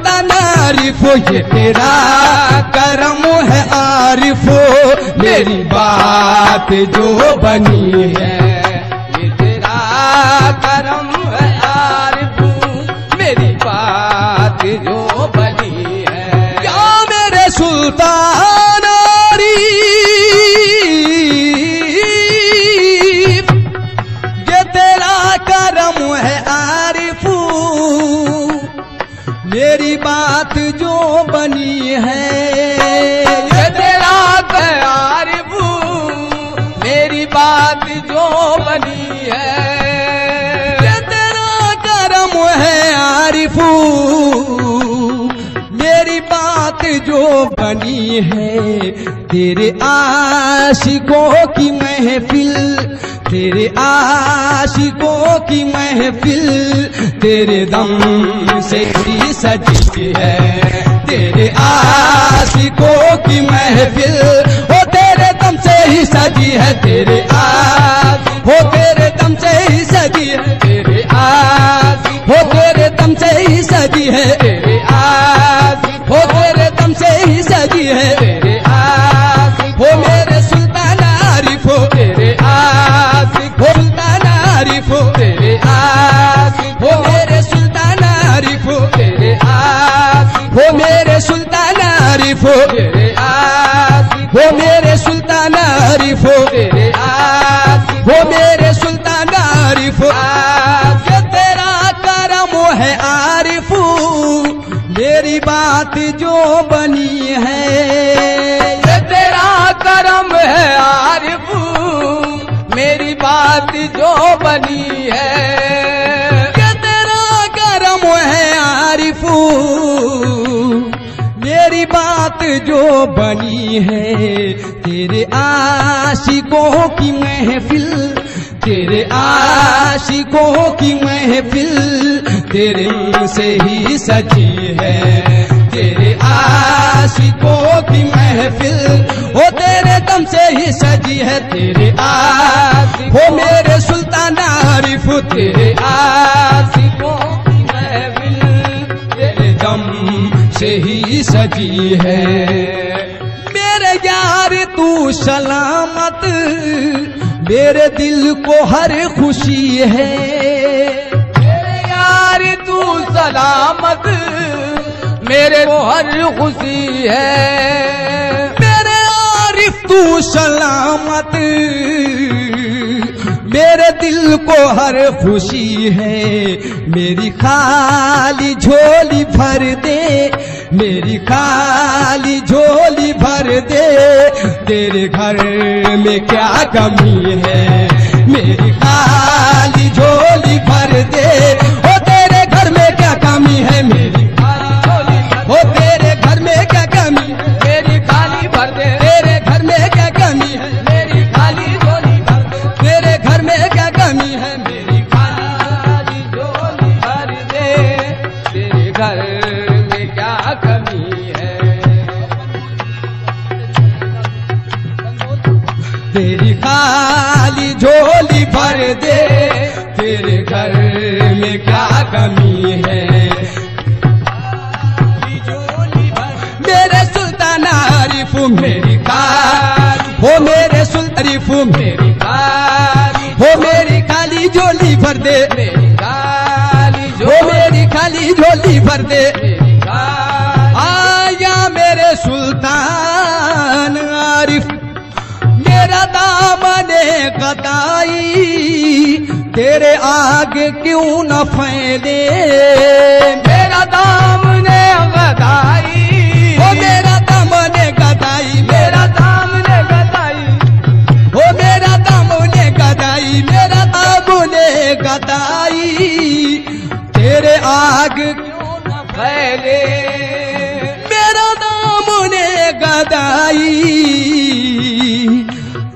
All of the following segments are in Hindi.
सुल्तान आरिफ ये तेरा करम है आरिफो मेरी बात जो बनी है, ये तेरा करम है आरिफ मेरी बात जो बनी है क्या मेरे सुल्तान जो बनी है। ये तेरा करम है आरिफू। मेरी बात जो बनी है, तेरे आशिकों की महफिल, तेरे आशिकों की महफिल, तेरे दम से ही सजी है। तेरे आशिकों की महफिल ही सजी है तेरे आस हो तेरे दम से ही सजी है तेरे आस हो तेरे दम से ही सजी है तेरे आस हो तेरे दम से ही सजी है तेरे आस हो मेरे सुल्तान आरिफ, हो तेरे आस हो सुल्तान आरिफ, हो तेरे आस हो मेरे सुल्तान आरिफ, हो तेरे आस हो मेरे सुल्तान आरिफ, हो तेरे आस हो मेरे जो बनी है। ये तेरा करम है आरिफू। मेरी बात जो बनी है, तेरे आशिकों की महफिल, तेरे आशिकों की महफिल, तेरे से ही सजी है। आशिकों की महफिल हो तेरे दम से ही सजी है तेरे आस। हो मेरे सुल्तान आरिफ तेरे आशिकों की महफिल, तेरे दम से ही सजी है। मेरे यार, तू सलामत, मेरे दिल को हर खुशी है। मेरे यार, तू सलामत मेरे को हर खुशी है। मेरे आरिफ, तू सलामत। मेरे दिल को हर खुशी है। मेरी खाली झोली भर दे। मेरी खाली झोली भर दे। तेरे घर में क्या कमी है? मेरी खाली झोली भर दे। ओ, तेरे घर में क्या कमी है मेरी? घर में क्या कमी है? मेरी खाली झोली भर दे। तेरे घर में क्या कमी है? मेरी खाली झोली भर दे। तेरे घर में क्या कमी है? तेरी खाली दे। मेरी खाली झोली भर दे। आया मेरे सुल्तान आरिफ। मेरा दामने कताई। तेरे आगे क्यों न फैले? मेरा क्यों मेरा नाम ने गदाई।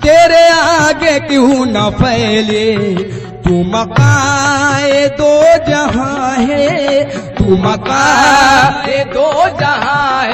तेरे आगे क्यों न फैले? तू मकाए दो जहाँ है, तू मकाए दो जहाँ है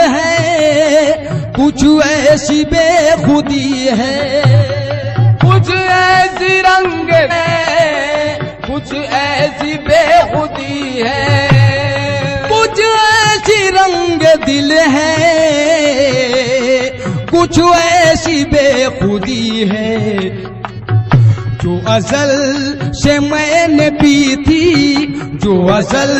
कुछ ऐसी बेखुदी है। कुछ ऐसी रंग है कुछ ऐसी बेखुदी है। कुछ ऐसी रंग दिल है, कुछ ऐसी बेखुदी है। जो अजल से मैंने पी थी, जो अजल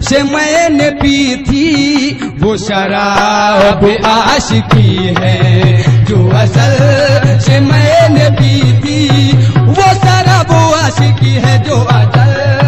से मैंने पी थी, वो शराब आशिकी है। जो अजल से मैंने पी थी, वो शराब आशिकी है, जो अजल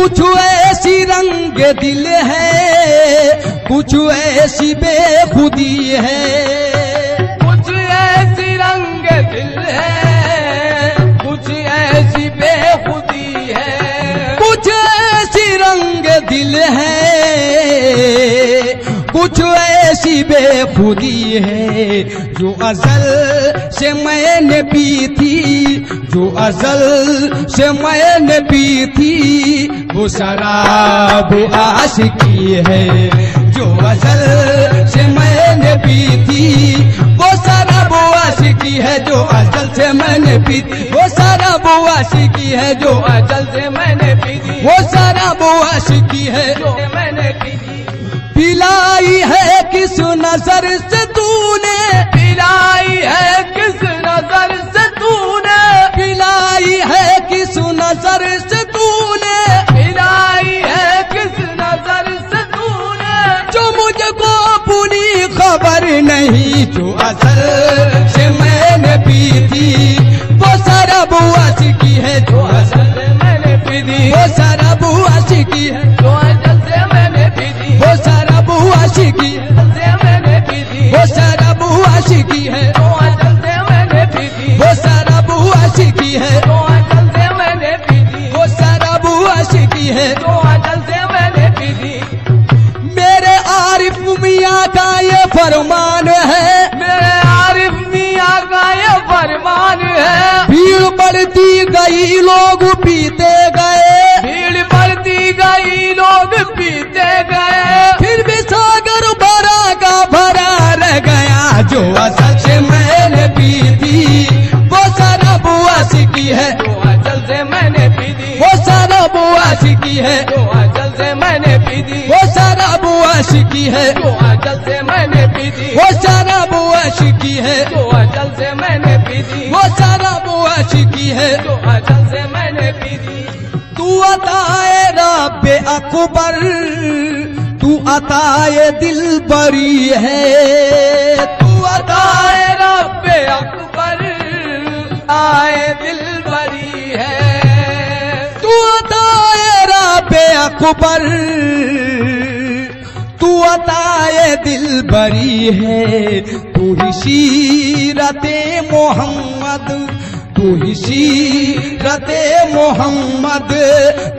कुछ ऐसी रंग दिल है कुछ ऐसी बेखुदी है। कुछ ऐसी रंग दिल है कुछ ऐसी बेखुदी है। कुछ ऐसी रंग दिल है ऐसी बेखुदी है, जो अजल से मैंने पी थी, जो अजल से मैंने पी थी, वो शराब आशिकी है, जो अजल से मैंने पी थी, वो शराब आशिकी है, जो अजल से मैंने पी थी, वो शराब आशिकी है, जो अजल से मैंने पी दी वो शराब आशिकी है, जो मैंने पी दी पिलाई है किस नज़र से तूने? पिलाई है किस नज़र से तूने? पिलाई है किस नज़र से तूने? पिलाई है किस नज़र से तूने? जो मुझको अपनी खबर नहीं, जो असल से मैंने पी थी, वो शराब आशिकी है, जो असल मैंने पी दी वो शराब आशिकी है, जो अजल से मैंने पी दी वो शराब आशिकी है। मैंने पी दी वो शराब आशिकी है। मैंने पी दी वो शराब आशिकी है। मैंने पी दी वो शराब आशिकी है। मैंने पी दी मेरे आरिफ मियाँ का ये फरमान है। मेरे आरिफ मियाँ का ये फरमान है। भीड़ बढ़ती गई लोग पीते गया जो असल से मैंने पी थी। वो शराब आशिकी है। जो अजल से मैंने पी दी वो शराब आशिकी है। जो अजल से मैंने पी दी वो शराब आशिकी है। जो अजल से मैंने पी दी वो शराब आशिकी है। जो अजल से मैंने पी दी वो शराब आशिकी है। जो अजल से मैंने पी दी तू अताए रब अकबर। तू अताए दिल बरी है। अताए रब अकबर, आए दिल बरी है। तू अताए रब अकबर, तू दिल बरी है। तू ही सीरते मोहम्मद, तू ही सीरते मोहम्मद,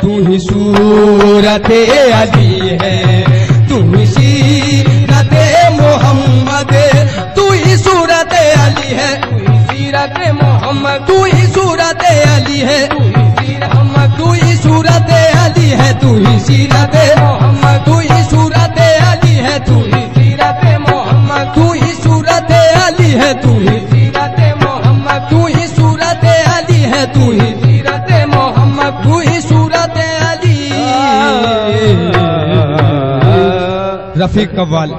तू ही सूरत अली है। तू ही सीरते मोहम्मद अली है सीरत मोहम्मद तू ही सूरत अली है सीर मोहम्मद तू ही सूरत अली है तू ही सीरत मोहम्मद तू ही सूरत अली है तू ही सीरत मोहम्मद तू ही सूरत अली है तू ही सीरत मोहम्मद तू ही सूरत अली है तू ही सीरत मोहम्मद तू ही सूरत अली रफीक कव्वाल